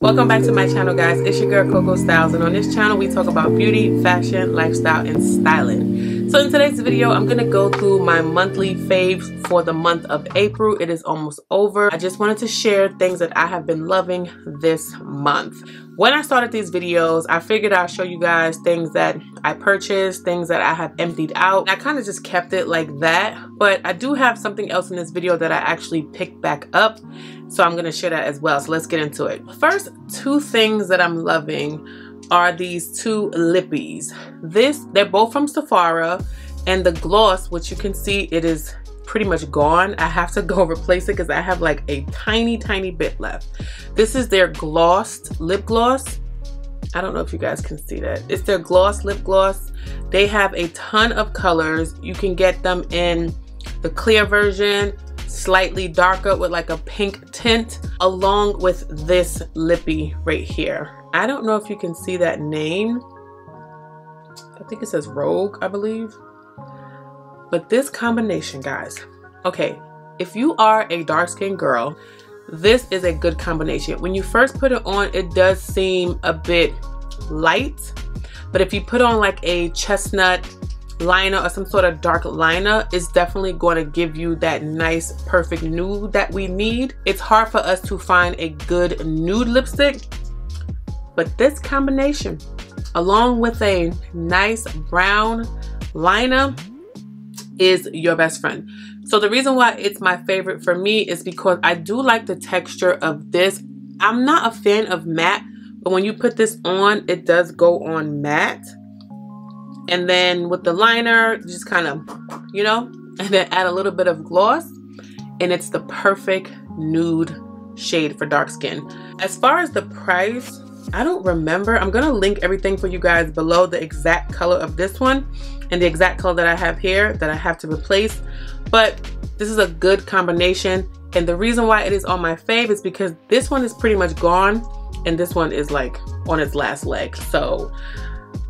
Welcome back to my channel guys, it's your girl Coco Styles and on this channel we talk about beauty, fashion, lifestyle, and styling. So in today's video I'm to go through my monthly faves for the month of April. It is almost over. I just wanted to share things that I have been loving this month. When I started these videos I figured I'd show you guys things that I purchased, things that I have emptied out. I kind of just kept it like that but I do have something else in this video that I actually picked back up so I'm gonna share that as well. So let's get into it. First, two things that I'm loving are these two lippies. This, they're both from Sephora and the gloss, which you can see it is pretty much gone. I have to go replace it because I have like a tiny, tiny bit left. This is their glossed lip gloss. I don't know if you guys can see that. It's their gloss lip gloss. They have a ton of colors. You can get them in the clear version, slightly darker with like a pink tint along with this lippy right here. I don't know if you can see that name. I think it says Rogue, I believe. But this combination, guys. Okay, if you are a dark-skinned girl, this is a good combination. When you first put it on, it does seem a bit light. But if you put on like a chestnut liner or some sort of dark liner is definitely going to give you that nice perfect nude that we need. It's hard for us to find a good nude lipstick but this combination along with a nice brown liner is your best friend. So the reason why it's my favorite for me is because I do like the texture of this. I'm not a fan of matte, but when you put this on, it does go on matte. And then with the liner, just kind of, you know, and then add a little bit of gloss. And it's the perfect nude shade for dark skin. As far as the price, I don't remember. I'm going to link everything for you guys below the exact color of this one and the exact color that I have here that I have to replace. But this is a good combination. And the reason why it is on my fave is because this one is pretty much gone and this one is like on its last leg. So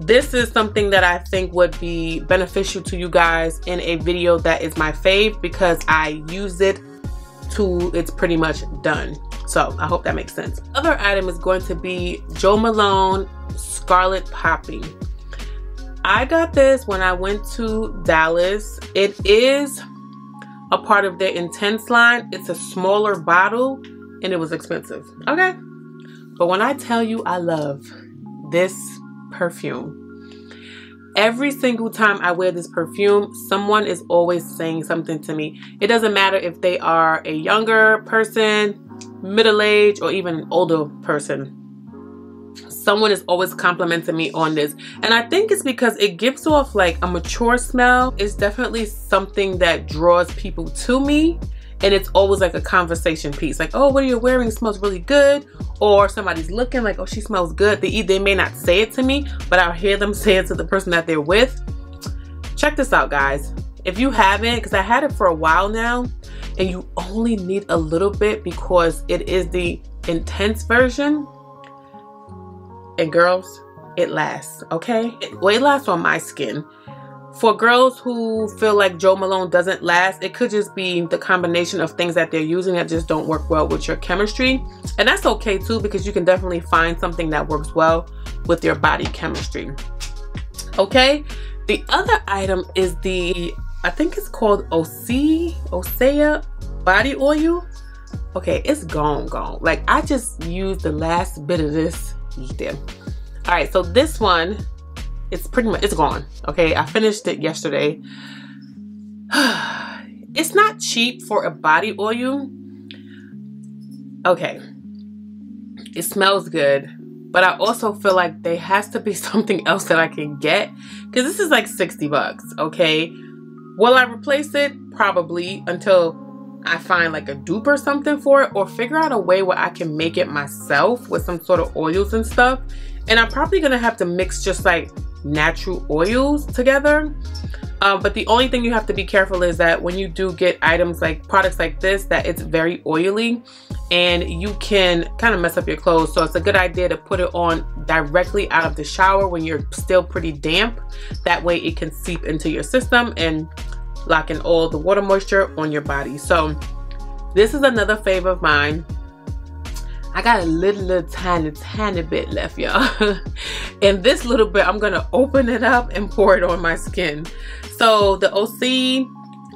this is something that I think would be beneficial to you guys in a video that is my fave because I use it to it's pretty much done. So I hope that makes sense. Other item is going to be Jo Malone Scarlet Poppy. I got this when I went to Dallas. It is a part of their Intense line. It's a smaller bottle and it was expensive. Okay. But when I tell you I love this perfume. Every single time I wear this perfume, someone is always saying something to me. It doesn't matter if they are a younger person, middle-aged, or even an older person. Someone is always complimenting me on this. And I think it's because it gives off like a mature smell. It's definitely something that draws people to me. And it's always like a conversation piece. Like oh what are you wearing? Smells really good. Or somebody's looking like oh she smells good. They, they may not say it to me but I'll hear them say it to the person that they're with. Check this out guys if you haven't because I had it for a while now and you only need a little bit because it is the intense version and girls it lasts okay well it lasts on my skin for girls who feel like Jo Malone doesn't last, it could just be the combination of things that they're using that just don't work well with your chemistry. And that's okay too because you can definitely find something that works well with your body chemistry. Okay, the other item is the, I think it's called Osea, Osea body oil. Okay, it's gone, gone. Like I just used the last bit of this. There. All right, so this one it's pretty much it's gone okay i finished it yesterday it's not cheap for a body oil okay it smells good but i also feel like there has to be something else that i can get because this is like 60 bucks okay will i replace it probably until I find like a dupe or something for it or figure out a way where I can make it myself with some sort of oils and stuff. And I'm probably to have to mix just like natural oils together. Uh, but the only thing you have to be careful is that when you do get items like products like this, that it's very oily and you can kind of mess up your clothes. So it's a good idea to put it on directly out of the shower when you're still pretty damp. That way it can seep into your system and lock in all the water moisture on your body. So this is another favor of mine. I got a little, little tiny, tiny bit left, y'all. and this little bit, I'm gonna open it up and pour it on my skin. So the OC,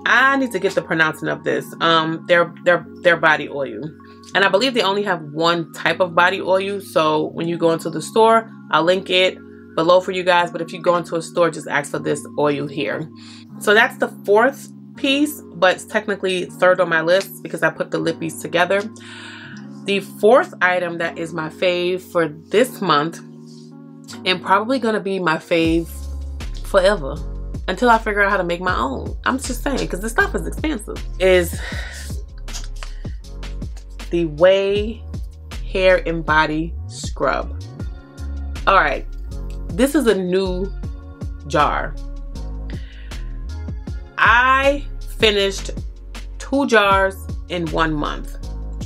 I need to get the pronouncing of this. Um, their their their body oil, and I believe they only have one type of body oil. So when you go into the store, I'll link it below for you guys. But if you go into a store, just ask for this oil here. So that's the fourth piece, but it's technically third on my list because I put the lippies together. The fourth item that is my fave for this month and probably going to be my fave forever until I figure out how to make my own. I'm just saying because this stuff is expensive. Is the Ouai Hair and Body Scrub. All right, this is a new jar. I finished two jars in one month,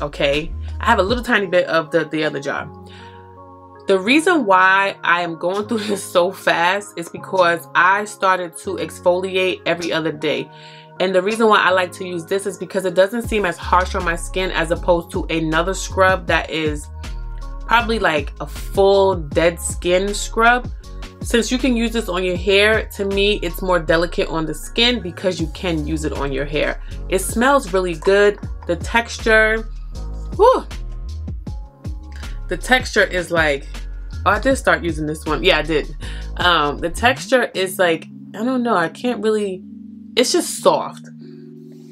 okay? I have a little tiny bit of the, the other jar. The reason why I am going through this so fast is because I started to exfoliate every other day. And the reason why I like to use this is because it doesn't seem as harsh on my skin as opposed to another scrub that is probably like a full dead skin scrub. Since you can use this on your hair, to me, it's more delicate on the skin because you can use it on your hair. It smells really good. The texture, Whew. The texture is like, oh, I did start using this one. Yeah, I did. Um, the texture is like, I don't know. I can't really, it's just soft.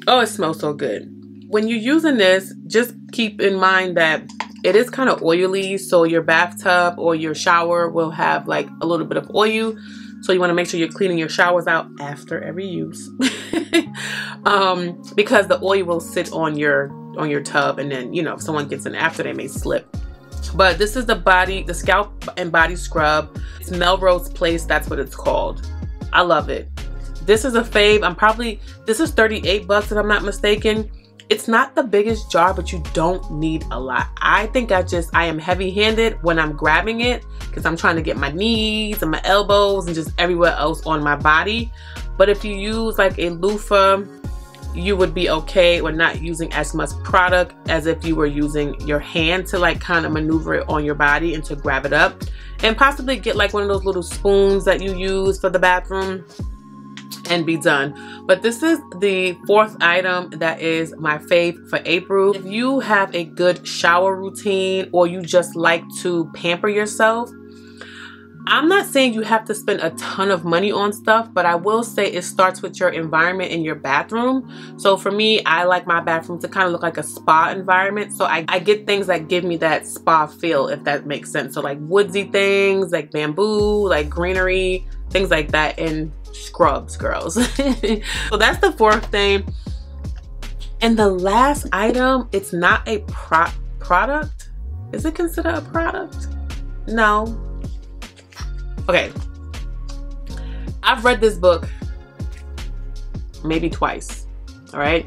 Oh, it smells so good. When you're using this, just keep in mind that it is kind of oily. So your bathtub or your shower will have like a little bit of oil. So you want to make sure you're cleaning your showers out after every use. um, because the oil will sit on your on your tub and then, you know, if someone gets in after, they may slip. But this is the body, the scalp and body scrub. It's Melrose Place, that's what it's called. I love it. This is a fave. I'm probably, this is 38 bucks if I'm not mistaken. It's not the biggest jar, but you don't need a lot. I think I just, I am heavy handed when I'm grabbing it because I'm trying to get my knees and my elbows and just everywhere else on my body. But if you use like a loofah you would be okay with not using as much product as if you were using your hand to like kind of maneuver it on your body and to grab it up and possibly get like one of those little spoons that you use for the bathroom and be done. But this is the fourth item that is my fave for April. If you have a good shower routine or you just like to pamper yourself, I'm not saying you have to spend a ton of money on stuff, but I will say it starts with your environment in your bathroom. So for me, I like my bathroom to kind of look like a spa environment. So I, I get things that give me that spa feel, if that makes sense. So like woodsy things, like bamboo, like greenery, things like that, and scrubs, girls. so that's the fourth thing. And the last item, it's not a pro product. Is it considered a product? No, Okay. I've read this book maybe twice. All right.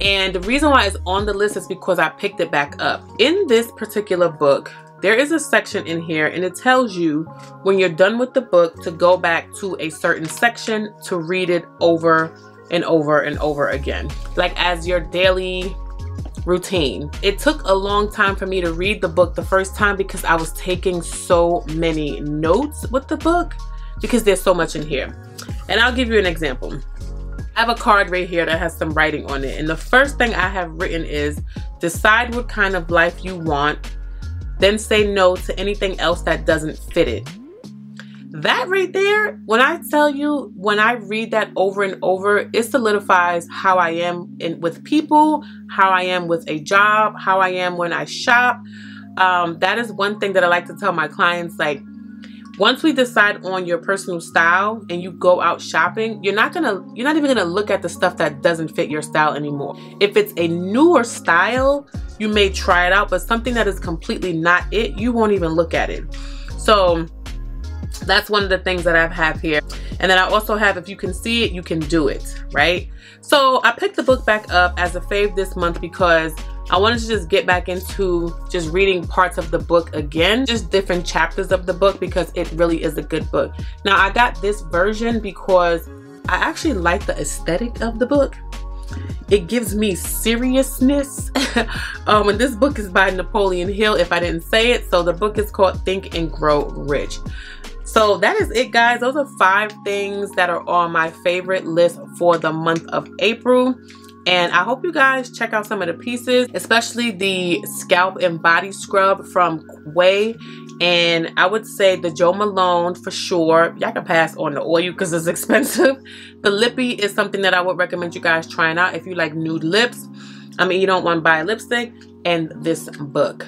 And the reason why it's on the list is because I picked it back up. In this particular book, there is a section in here and it tells you when you're done with the book to go back to a certain section to read it over and over and over again. Like as your daily routine. It took a long time for me to read the book the first time because I was taking so many notes with the book because there's so much in here. And I'll give you an example. I have a card right here that has some writing on it. And the first thing I have written is decide what kind of life you want, then say no to anything else that doesn't fit it that right there, when I tell you, when I read that over and over, it solidifies how I am in, with people, how I am with a job, how I am when I shop. Um, that is one thing that I like to tell my clients, like, once we decide on your personal style and you go out shopping, you're not gonna, you're not even gonna look at the stuff that doesn't fit your style anymore. If it's a newer style, you may try it out, but something that is completely not it, you won't even look at it. So that's one of the things that I have here. And then I also have, if you can see it, you can do it, right? So I picked the book back up as a fave this month because I wanted to just get back into just reading parts of the book again, just different chapters of the book because it really is a good book. Now I got this version because I actually like the aesthetic of the book. it gives me seriousness. um, and this book is by Napoleon Hill, if I didn't say it. So the book is called Think and Grow Rich. So that is it, guys. Those are five things that are on my favorite list for the month of April. And I hope you guys check out some of the pieces, especially the scalp and body scrub from Ouai. And I would say the Jo Malone for sure. Y'all can pass on the oil because it's expensive. The lippy is something that I would recommend you guys trying out if you like nude lips. I mean, you don't want to buy a lipstick. And this book.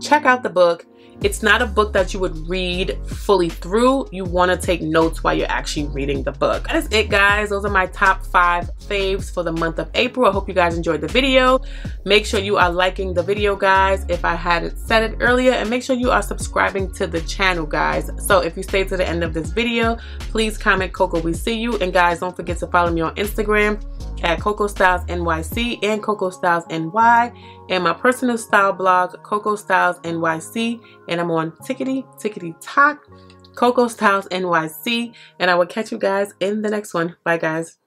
Check out the book. It's not a book that you would read fully through. You want to take notes while you're actually reading the book. That's it, guys. Those are my top five faves for the month of April. I hope you guys enjoyed the video. Make sure you are liking the video, guys, if I hadn't said it earlier. And make sure you are subscribing to the channel, guys. So if you stay to the end of this video, please comment Coco We See You. And guys, don't forget to follow me on Instagram at Coco Styles NYC and Coco Styles NY and my personal style blog Coco Styles NYC and I'm on Tickety Tickety Talk Coco Styles NYC and I will catch you guys in the next one. Bye guys.